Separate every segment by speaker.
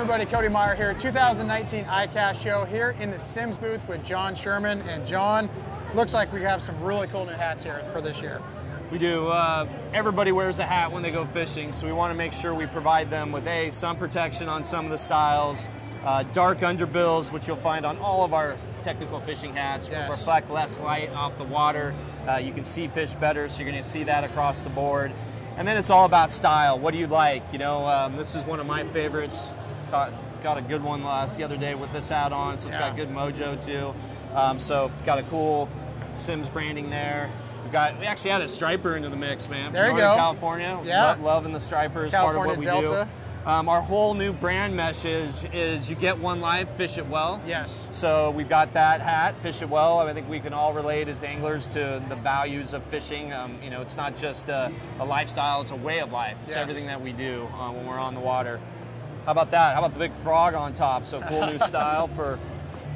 Speaker 1: everybody, Cody Meyer here, 2019 ICAST show here in the Simms booth with John Sherman. And John, looks like we have some really cool new hats here for this year.
Speaker 2: We do. Uh, everybody wears a hat when they go fishing, so we want to make sure we provide them with a sun protection on some of the styles, uh, dark underbills, which you'll find on all of our technical fishing hats,
Speaker 1: Yes.
Speaker 2: reflect less light off the water. Uh, you can see fish better, so you're going to see that across the board. And then it's all about style. What do you like? You know, um, this is one of my favorites. Got, got a good one last the other day with this hat on, so it's
Speaker 1: Yeah.
Speaker 2: got good mojo too. Um, so got a cool Simms branding there. We got we actually had a striper into the mix, man.
Speaker 1: There you
Speaker 2: Northern
Speaker 1: go.
Speaker 2: California.
Speaker 1: Yeah.
Speaker 2: Lo- loving the striper is part of what we
Speaker 1: California
Speaker 2: do. Um, our whole new brand message is you get one life, fish it well.
Speaker 1: Yes.
Speaker 2: So we've got that hat, fish it well. I think we can all relate as anglers to the values of fishing. Um, you know, it's not just a, a lifestyle; it's a way of life. It's
Speaker 1: Yes.
Speaker 2: everything that we do uh, when we're on the water. How about that? How about the big frog on top? So cool new style for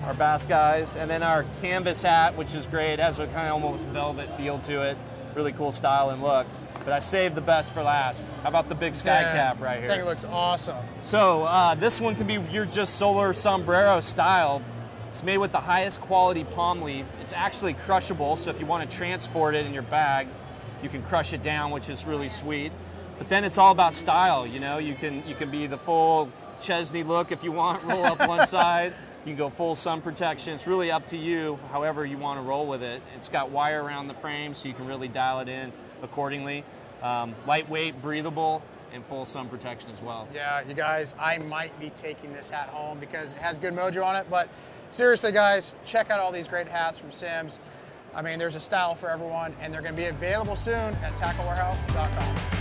Speaker 2: our bass guys. And then our canvas hat, which is great, has a kind of almost velvet feel to it. Really cool style and look. But I saved the best for last. How about the big sky
Speaker 1: Yeah,
Speaker 2: cap right
Speaker 1: I
Speaker 2: here?
Speaker 1: think it looks awesome.
Speaker 2: So uh, this one can be your just solar sombrero style. It's made with the highest quality palm leaf. It's actually crushable, so if you want to transport it in your bag, you can crush it down, which is really sweet. But then it's all about style. You know, you can you can be the full Chesney look if you want, roll up one side. You can go full sun protection. It's really up to you, however you want to roll with it. It's got wire around the frame, so you can really dial it in accordingly. Um, lightweight, breathable, and full sun protection as well.
Speaker 1: Yeah, you guys, I might be taking this hat home because it has good mojo on it. But seriously, guys, check out all these great hats from Simms. I mean, there's a style for everyone, and they're going to be available soon at tacklewarehouse.com.